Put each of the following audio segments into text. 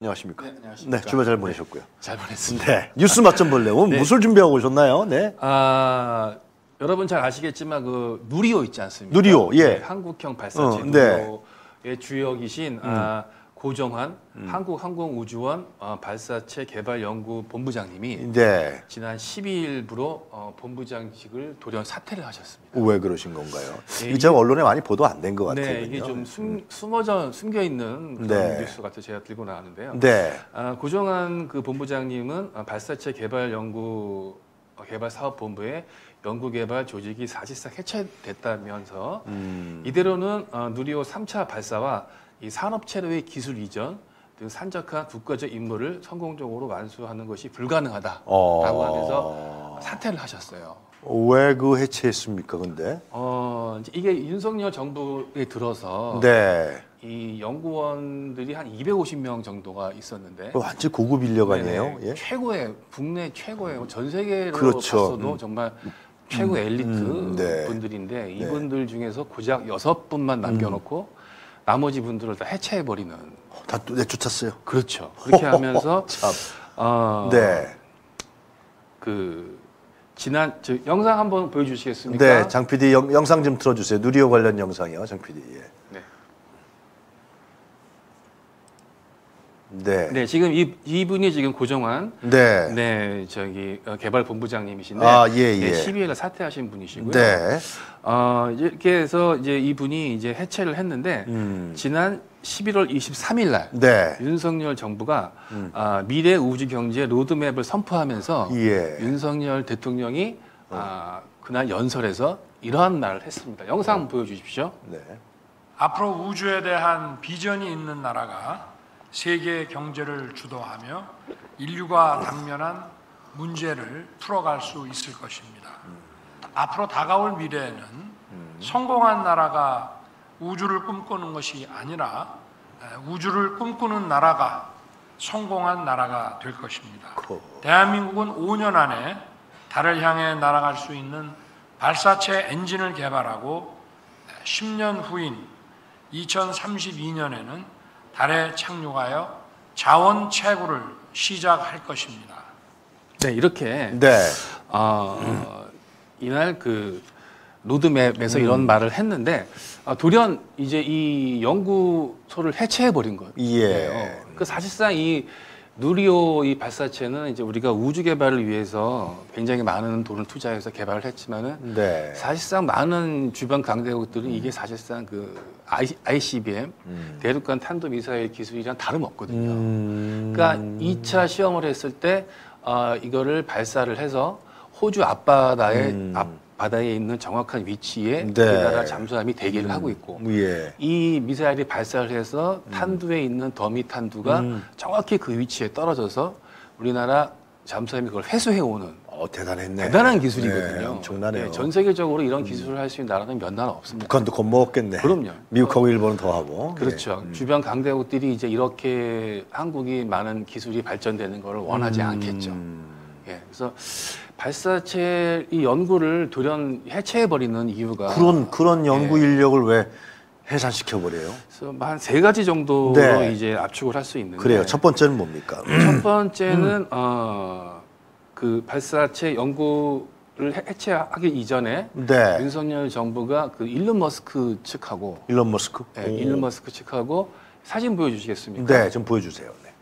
안녕하십니까. 네, 안녕하십니까. 네, 주말 잘 보내셨고요. 잘 보냈습니다. 네, 뉴스 맛좀 볼래. 오늘 무술 준비하고 오셨나요? 네. 아 여러분 잘 아시겠지만 그 누리호 있지 않습니까? 누리호, 예. 네, 한국형 발사체 어, 네. 음. 누리호의 주역이신 아, 고정환 한국항공우주원 어, 발사체 개발 연구 본부장님이 네. 지난 12일부로 어, 본부장직을 돌연 사퇴를 하셨습니다. 왜 그러신 건가요? 예, 이게 참 언론에 많이 보도 안 된 것 같아요. 네, 이게 좀 숨, 숨어져 숨겨 있는 그런 네. 뉴스 같아 제가 들고 나왔는데요. 네. 아, 고정한 그 본부장님은 아, 발사체 개발 연구 어, 개발 사업 본부의 연구 개발 조직이 사실상 해체됐다면서 음. 이대로는 어, 누리호 3차 발사와 이 산업체로의 기술 이전 등 산적한 국가적 임무를 성공적으로 완수하는 것이 불가능하다라고 어. 하면서 사퇴를 하셨어요. 왜 그 해체했습니까, 근데? 어, 이게 윤석열 정부에 들어서 네. 이 연구원들이 한 250명 정도가 있었는데 그 완전 고급 인력 아니에요? 네네. 예? 최고의 국내 최고의 뭐전 세계로 그렇죠. 봤어도 음. 정말 최고 엘리트 음, 네. 분들인데 이분들 중에서 고작 여섯 분만 남겨놓고 나머지 분들을 다 해체해 버리는 다또 내쫓았어요. 그렇죠. 그렇게 하면서 참. 어, 네. 그 지난 저 영상 한번 보여주시겠습니까? 네, 장 PD 영, 영상 좀 틀어주세요. 누리호 관련 영상이요, 장 PD. 예. 네. 네. 네, 지금 이 이분이 지금 고정환 네. 네 저기 어, 개발 본부장님이신데 아, 예, 예. 네, 12일에 사퇴하신 분이시고요. 네. 어, 이렇게 해서 이제 이분이 이제 해체를 했는데 음. 지난 11월 23일 날 네. 윤석열 정부가 아, 미래 우주 경제 로드맵을 선포하면서 예. 윤석열 대통령이 아, 그날 연설에서 이러한 말을 했습니다. 영상 한번 보여 주십시오. 네. 앞으로 우주에 대한 비전이 있는 나라가 세계 경제를 주도하며 인류가 당면한 문제를 풀어갈 수 있을 것입니다. 앞으로 다가올 미래에는 성공한 나라가 우주를 꿈꾸는 것이 아니라 에, 우주를 꿈꾸는 나라가 성공한 나라가 될 것입니다. 대한민국은 5년 안에 달을 향해 날아갈 수 있는 발사체 엔진을 개발하고 10년 후인 2032년에는 달에 착륙하여 자원 채굴을 시작할 것입니다. 네, 이렇게 네. 어, 이날 그 로드맵에서 음. 이런 말을 했는데 아, 돌연 이제 이 연구소를 해체해 버린 거예요. 예. 그 사실상 이 누리호 이 발사체는 이제 우리가 우주 개발을 위해서 굉장히 많은 돈을 투자해서 개발을 했지만은 네. 사실상 많은 주변 강대국들은 이게 사실상 그 ICBM 음. 대륙간 탄도 미사일 기술이랑 다름없거든요. 음. 그러니까 2차 시험을 했을 때 어, 이거를 발사를 해서 호주 앞바다에 음. 앞 바다에 있는 정확한 위치에 네. 우리나라 잠수함이 대기를 하고 있고 예. 이 미사일이 발사를 해서 탄두에 있는 더미 탄두가 음. 정확히 그 위치에 떨어져서 우리나라 잠수함이 그걸 회수해 오는 어 대단했네. 대단한 기술이거든요. 네, 엄청나네요. 네, 전 세계적으로 이런 기술을 할 수 있는 나라는 몇 나라 없습니다. 북한도 겁먹었겠네. 그럼요. 미국하고 일본은 더 하고. 그렇죠. 예. 주변 강대국들이 이제 이렇게 한국이 많은 기술이 발전되는 걸 원하지 음. 않겠죠. 예, 그래서 발사체 이 연구를 돌연 해체해 버리는 이유가 그런 그런 연구 예. 인력을 왜 해산시켜 버려요? 그래서 한세 가지 정도로 네. 이제 압축을 할 수 있는데 그래요. 첫 번째는 뭡니까? 첫 번째는 음. 어, 그 발사체 연구 를 해- 해체하기 이전에 네. 윤석열 정부가 그 일론 머스크 측하고 일론 머스크. 예, 오. 일론 머스크 측하고 사진 보여주시겠습니까? 네, 좀 보여주세요. 네.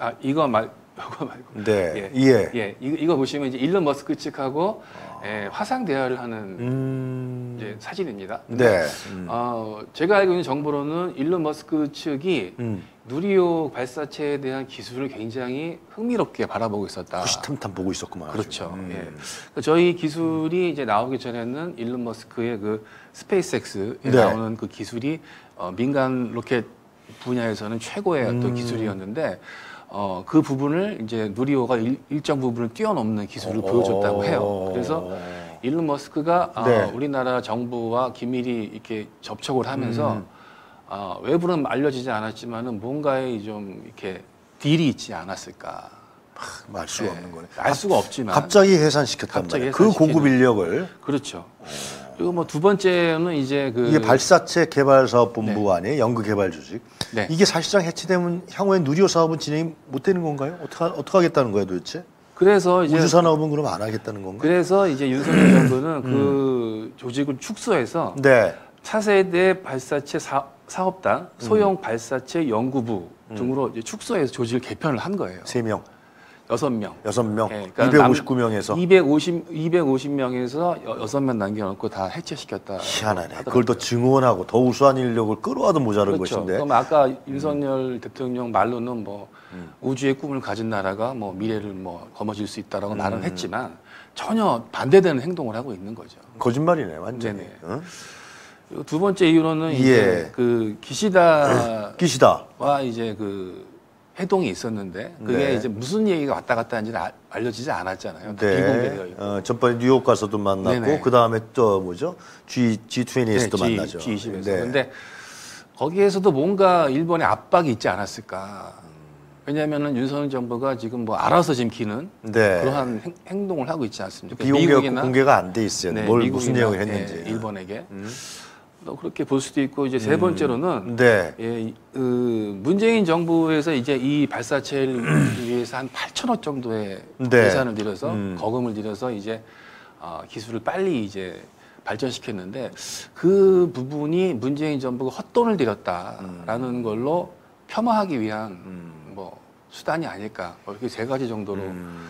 아 이거 말 이거 말고 네. 예. 예. 예, 이거, 이거 보시면 이제 일론 머스크 측하고 예, 화상 대화를 하는 음. 이제 사진입니다. 네. 음. 어, 제가 알고 있는 정보로는 일론 머스크 측이 음. 누리호 발사체에 대한 기술을 굉장히 흥미롭게 바라보고 있었다. 호시탐탐 보고 있었구만. 그렇죠. 음. 예. 그러니까 저희 기술이 이제 나오기 전에는 일론 머스크의 그 스페이스X에 네. 나오는 그 기술이 어, 민간 로켓 분야에서는 최고의 어떤 음. 기술이었는데 어, 그 부분을 이제 누리호가 일, 일정 부분을 뛰어넘는 기술을 어. 보여줬다고 해요. 그래서 일론 머스크가 아, 네. 우리나라 정부와 긴밀히 이렇게 접촉을 하면서 음. 아, 외부는 알려지지 않았지만은 뭔가에 좀 이렇게 딜이 있지 않았을까. 알 수가 예, 없는 거네. 알 수가 없지만 갑자기 해산시켰단 갑자기 말이에요. 그 해산시키는. 고급 인력을 그렇죠. 그리고 뭐 두 번째는 이제 그 이게 발사체 개발 사업 본부 안에 연구 개발 조직. 네. 이게 사실상 해체되면 향후에 누리호 사업은 진행이 못 되는 건가요? 어떻게 어떻게 하겠다는 거예요, 도대체? 그래서 이제 우주 산업은 그럼 안 하겠다는 건가요? 그래서 이제 윤석열 정부는 그 조직을 축소해서 네. 차세대 발사체 사, 사업단, 소형 발사체 연구부 등으로 이제 축소해서 조직을 개편을 한 거예요. 세 명, 여섯 명. 여섯 명, 예, 그러니까 259명에서 250 250명에서 여섯 명 남겨놓고 다 해체시켰다. 희한하네. 그걸 더 증원하고 더 우수한 인력을 끌어와도 모자른 그렇죠. 것인데. 그럼 아까 윤석열 대통령 말로는 뭐 우주의 꿈을 가진 나라가 뭐 미래를 뭐 거머쥘 수 있다라고 말은 음. 했지만 전혀 반대되는 행동을 하고 있는 거죠. 거짓말이네, 완전히. 그리고 두 번째 이유로는 예. 이제 그 기시다와 기시다. 이제 그 회동이 있었는데 그게 네. 이제 무슨 얘기가 왔다 갔다 하는지는 아- 알려지지 않았잖아요. 다 비공개되어 네. 있고. 어, 전번에 뉴욕 가서도 만났고. 그 다음에 또 뭐죠? G G20에서도 네, 만나죠. G20에서. 네. 근데 거기에서도 뭔가 일본의 압박이 있지 않았을까. 왜냐하면은 윤석열 정부가 지금 뭐 알아서 지금 키는 네. 그러한 행, 행동을 하고 있지 않습니까? 비공개가 미국이나- 공개가 안 돼 있어요. 네, 뭘 미국이나, 무슨 내용을 예, 했는지. 음. 일본에게 또 그렇게 볼 수도 있고 이제 세 번째로는 네. 예, 이- 그 문재인 정부에서 이제 이 발사체를 위해서 한 8천억 정도의 네. 예산을 들여서 음. 거금을 들여서 이제 어, 기술을 빨리 이제 발전시켰는데 그 부분이 문재인 정부가 헛돈을 들였다라는 음. 걸로 폄하하기 위한 뭐 수단이 아닐까 뭐 이렇게 세 가지 정도로 음.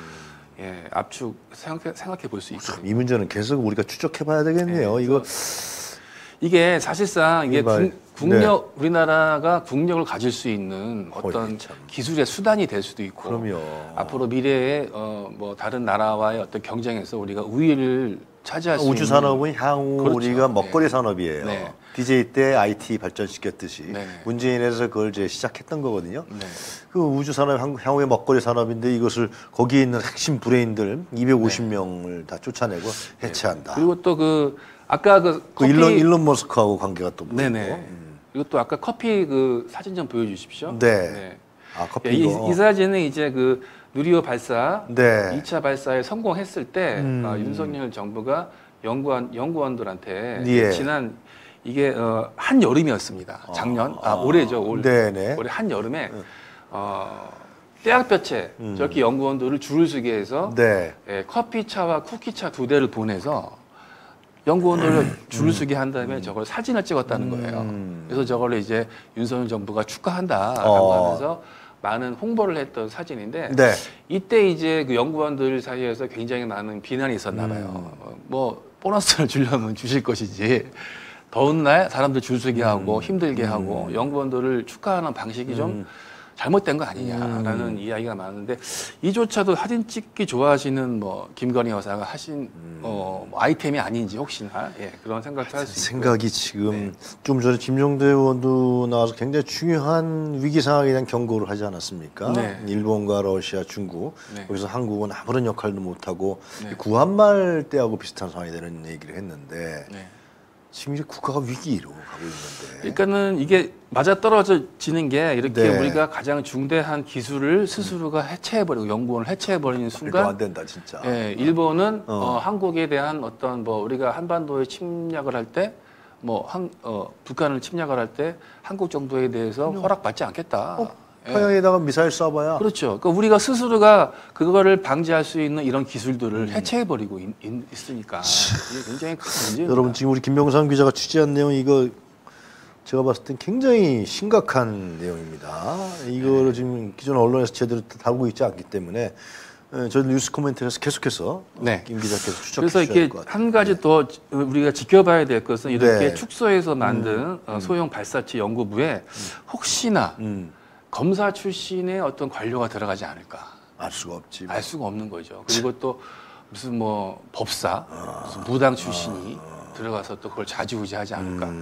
예, 압축 생각해, 생각해 볼 수 있거든요. 이 문제는 계속 우리가 추적해 봐야 되겠네요. 이거 이게 사실상 이게 국, 력 우리나라가 국력을 가질 수 있는 어떤. 기술의 수단이 될 수도 있고 그럼요. 앞으로 미래에 어, 뭐 다른 나라와의 어떤 경쟁에서 우리가 우위를 차지할 수 우주 산업은 향후 그렇죠. 우리가 먹거리 네. 산업이에요. 네. DJ 때 IT 발전시켰듯이 네. 문재인에서 그걸 이제 시작했던 거거든요. 네. 그 우주 산업 향- 향후의 먹거리 산업인데 이것을 거기에 있는 핵심 브레인들 250명을 다 쫓아내고 해체한다. 그리고 또그 아까 그 그 일론 일론 머스크하고 관계가 또 네네. 음. 그리고 또 아까 커피 그 사진 좀 보여주십시오. 네. 아 커피 이, 이거. 이 사진은 이제 그 누리호 발사 네. 2차 발사에 성공했을 때 음. 어, 윤석열 정부가 연구원 연구원들한테 예. 지난 이게 어, 한 여름이었습니다. 작년 아, 올해죠. 올, 네네. 올해 한 여름에 어, 대학볕에 저렇게 연구원들을 줄을 서게 해서 음. 네. 예, 커피차와 쿠키차 두 대를 보내서 연구원들을 줄을 서게 한 다음에 저걸 사진을 찍었다는 거예요. 음. 그래서 저걸 이제 윤석열 정부가 축하한다라고 어. 하면서 많은 홍보를 했던 사진인데 네. 이때 이제 그 연구원들 사이에서 굉장히 많은 비난이 있었나 봐요. 음. 어, 뭐 보너스를 주려면 주실 것이지 더운 날 사람들 줄 서게 음. 하고 힘들게 하고 연구원들을 축하하는 방식이 좀 잘못된 거 아니냐라는 음. 이야기가 많은데 이조차도 사진 찍기 좋아하시는 뭐 김건희 여사가 하신 어, 뭐 아이템이 아닌지 혹시나 예, 그런 생각도 할 수 있고 생각이 지금 네. 좀 전에 김종대 의원도 나와서 굉장히 중요한 위기 상황에 대한 경고를 하지 않았습니까? 네. 일본과 러시아, 중국 네. 여기서 한국은 아무런 역할도 못하고 네. 구한말 때하고 비슷한 상황이 되는 얘기를 했는데 네. 지금 이제 국가가 위기로 가고 있는데 그러니까는 이게 맞아 떨어지는 게 이렇게 네. 우리가 가장 중대한 기술을 스스로가 해체해버리고 연구원을 해체해버리는 말도 순간 안 된다 진짜. 예, 일본은 어. 어, 한국에 대한 어떤 뭐 우리가 한반도에 침략을 할 때 뭐 한 어, 북한을 침략을 할 때 한국 정도에 대해서 허락받지 않겠다. 어, 예. 평양에다가 미사일 쏴봐야 그렇죠. 그러니까 우리가 스스로가 그거를 방지할 수 있는 이런 기술들을 음. 해체해버리고 있, 으니까 이게 굉장히 큰 문제입니다. 여러분 지금 우리 김병삼 기자가 취재한 내용 이거 제가 봤을 땐 굉장히 심각한 내용입니다. 이거를 지금 기존 언론에서 제대로 다루고 있지 않기 때문에 예, 저희 뉴스 코멘트에서 계속해서 네. 김 기자께서 추적해 그래서 이렇게. 한 가지 더 우리가 지켜봐야 될 것은 이렇게 네. 축소해서 만든 어, 소형 발사체 연구부에 혹시나 음, 검사 출신의 어떤 관료가 들어가지 않을까 알 수가 없지. 알 수가 없는 거죠. 그리고 또 무슨 뭐 법사, 무슨 무당 출신이 들어가서 또 그걸 좌지우지하지 않을까.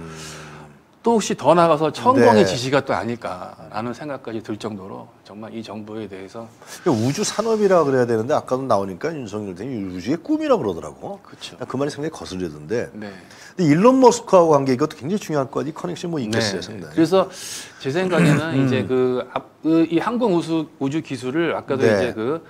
또 혹시 더 나가서 천공의 네. 지시가 또 아닐까라는 생각까지 들 정도로 정말 이 정부에 대해서 우주 산업이라 그래야 되는데 아까도 나오니까 윤석열 대통령이 우주의 꿈이라 그러더라고. 그렇죠. 그 말이 상당히 거슬리던데. 네. 근데 일론 머스크하고 관계 이것도 굉장히 중요할 것 같아요. 이 커넥션 뭐 있겠어요, 네. 상당히. 그래서 제 생각에는 음. 이제 그, 앞- 그, 이 항공 우주, 우주 기술을 아까도 네. 이제 그,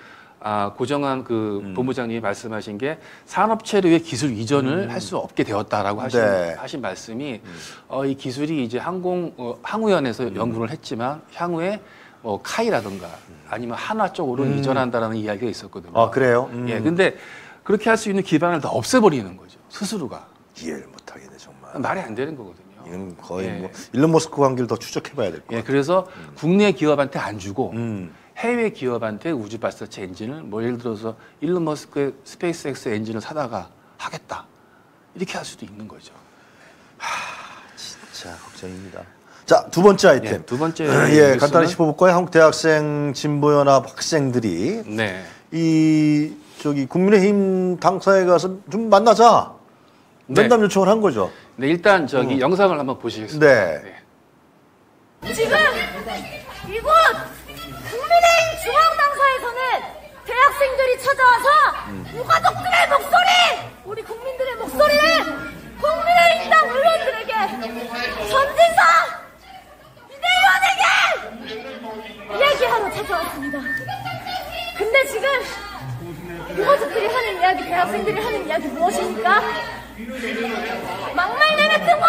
아, 고정한 그 음. 본부장님이 말씀하신 게 산업체류의 기술 이전을 할수 없게 되었다라고 하신, 음. 네. 하신 말씀이 어, 이 기술이 이제 항공 어, 항우연에서 음. 연구를 했지만 향후에 뭐 카이라든가 아니면 한화 쪽으로 이전한다라는 이야기가 있었거든요. 음. 아 그래요? 음. 예, 근데 그렇게 할 수 있는 기반을 다 없애버리는 거죠. 스스로가 이해를 못하겠네 정말. 말이 안 되는 거거든요. 이건 거의 예. 뭐 일론 머스크 관계를 더 추적해봐야 될것 예, 같아요. 그래서 국내 기업한테 안 주고 음. 해외 기업한테 우주 발사체 엔진을 뭐 예를 들어서 일론 머스크의 스페이스X 엔진을 사다가 하겠다 이렇게 할 수도 있는 거죠. 자 걱정입니다. 자 두 번째 아이템. 예, 두 번째 예, 뉴스는- 간단히 짚어볼까요? 한국 대학생 진보연합 학생들이 네, 이 저기 국민의힘 당사에 가서 좀 만나자 네. 면담 요청을 한 거죠. 네 일단 저기 영상을 한번 보시겠습니다. 네. 지금 이곳 국민의힘 중앙당사에서는 대학생들이 찾아와서 무가족들의 목소리, 우리 국민들의 목소리를 국민의힘당 의원들에게 전진사 비대위원에게 얘기하러 찾아왔습니다. 근데 지금 유가족들이 하는 이야기, 대학생들이 하는 이야기 무엇입니까? 막말 내뱉은 거!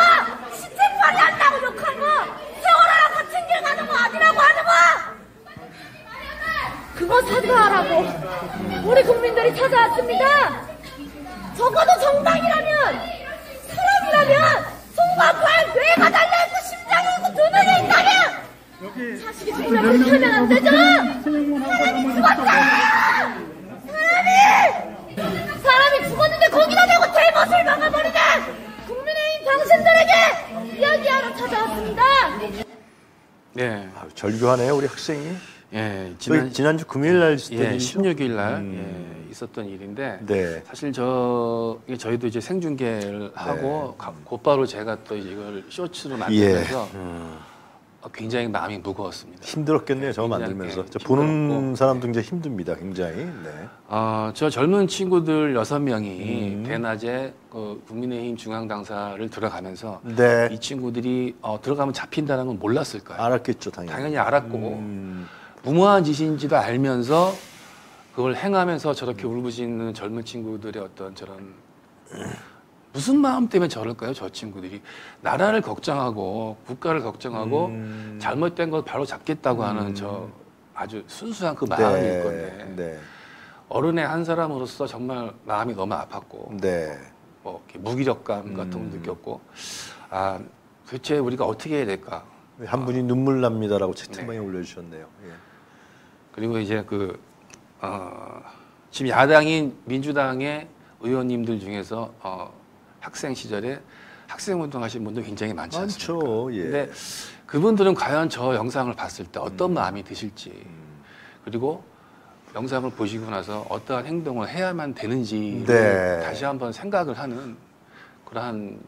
시체팔이 한다고 욕한 거! 세월호랑 같은 길 가는 거 아니라고 하는 거! 그거 사과하라고 우리 찾아왔습니다! 적어도 정당이라면, 사람이라면, 손과 발, 뇌가 달려있고 심장이 있고 두 눈이 있다면! 자식이 죽으면 그렇게 하면 안 되죠! 사람이 죽었다! 사람이! 사람이 죽었는데 거기다 대고 대못을 막아버리는 국민의힘 당신들에게 이야기하러 찾아왔습니다. 네, 아, 절규하네요 우리 학생이. 예, 지난 지난 지난주 금요일 날 예, 일이죠? 16일 날 음. 예, 있었던 일인데 네. 사실 저 저희도 이제 생중계를 하고 가- 곧바로 제가 또 이걸 쇼츠로 예. 만들면서 음. 어, 굉장히 마음이 무거웠습니다. 힘들었겠네요. 저거 굉장히, 만들면서. 예, 저 보는. 사람도 굉장히 힘듭니다. 굉장히. 네. 어, 저 젊은 친구들 여섯 명이 음. 대낮에 그 국민의힘 중앙 당사를 들어가면서 네. 이 친구들이 어, 들어가면 잡힌다는 건 몰랐을 거예요. 알았겠죠, 당연히. 당연히 알았고 음. 무모한 짓인지도 알면서 그걸 행하면서 저렇게 울부짖는 젊은 친구들의 어떤 저런 무슨 마음 때문에 저럴까요? 저 친구들이 나라를 걱정하고 국가를 걱정하고 음. 잘못된 걸 바로 잡겠다고 하는 저 아주 순수한 그 마음일 건데 네. 어른의 한 사람으로서 정말 마음이 너무 아팠고 네. 뭐 무기력감 같은 걸 느꼈고 아 도대체 우리가 어떻게 해야 될까? 한 분이 눈물 납니다라고 네. 채팅방에 올려주셨네요. 예. 그리고 이제 그 어, 지금 야당인 민주당의 의원님들 중에서 어, 학생 시절에 학생 운동하신 분도 굉장히 많지 않습니까? 많죠. 예. 근데 그분들은 과연 저 영상을 봤을 때 어떤 음. 마음이 드실지 그리고 영상을 보시고 나서 어떠한 행동을 해야만 되는지 네. 다시 한번 생각을 하는 그러한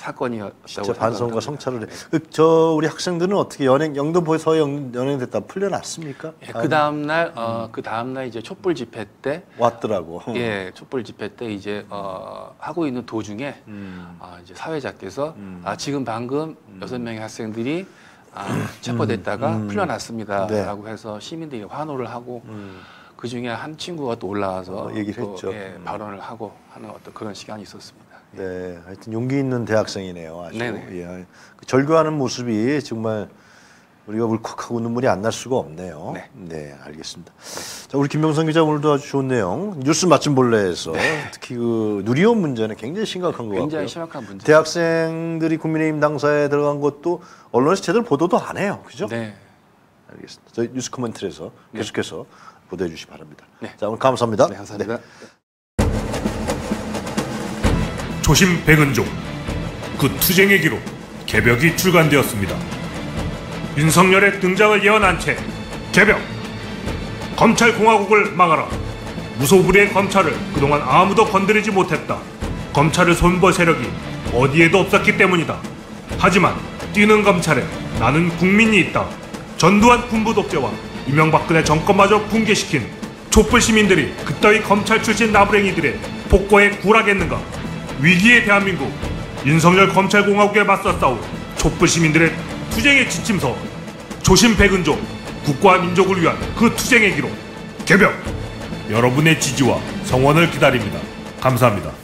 사건이었다고 반성과 성찰을 해. 합니다. 그, 저 우리 학생들은 어떻게 연행 영등포에서 연, 연행됐다 풀려났습니까? 예, 그 다음 날, 어, 그 다음 날 이제 촛불 집회 때, 왔더라고. 예, 촛불 집회 때 이제 어, 하고 있는 도중에 음. 아, 이제 사회자께서 음. 아, 지금 방금 여섯 명의 학생들이 아, 체포됐다가 음. 풀려났습니다라고 해서 시민들이 환호를 하고 음. 그 중에 한 친구가 또 올라와서 어, 얘기를 또, 했죠. 예, 음. 발언을 하고 하는 어떤 그런 시간이 있었습니다. 네, 하여튼 용기 있는 대학생이네요. 아주. 네네. 예. 그 절규하는 모습이 정말 우리가 울컥하고 눈물이 안 날 수가 없네요. 네. 알겠습니다. 자, 우리 김병선 기자 오늘도 아주 좋은 내용 뉴스 맞춤 본래에서 특히 그 누리원 문제는 굉장히 심각한 것 네. 굉장히 같고요. 심각한 문제. 대학생들이 국민의힘 당사에 들어간 것도 언론에서 제대로 보도도 안 해요. 그죠? 네. 알겠습니다. 저희 뉴스 코멘트에서 네. 계속해서 보도해 주시기 바랍니다. 네. 자, 오늘 감사합니다. 네, 감사합니다. 초심 백은종 그 투쟁의 기록 개벽이 출간되었습니다. 윤석열의 등장을 예언한 채 개벽 검찰 공화국을 막아라 무소불위의 검찰을 그동안 아무도 건드리지 못했다. 검찰을 손볼 세력이 어디에도 없었기 때문이다. 하지만 뛰는 검찰에 나는 국민이 있다. 전두환 군부 독재와 이명박근혜 정권마저 붕괴시킨 촛불 시민들이 그따위 검찰 출신 나부랭이들의 폭거에 굴하겠는가? 위기의 대한민국 윤석열 검찰공화국에 맞서 싸울 촛불 시민들의 투쟁의 지침서 조심 백은조 국가와 민족을 위한 그 투쟁의 기록 개벽 여러분의 지지와 성원을 기다립니다. 감사합니다.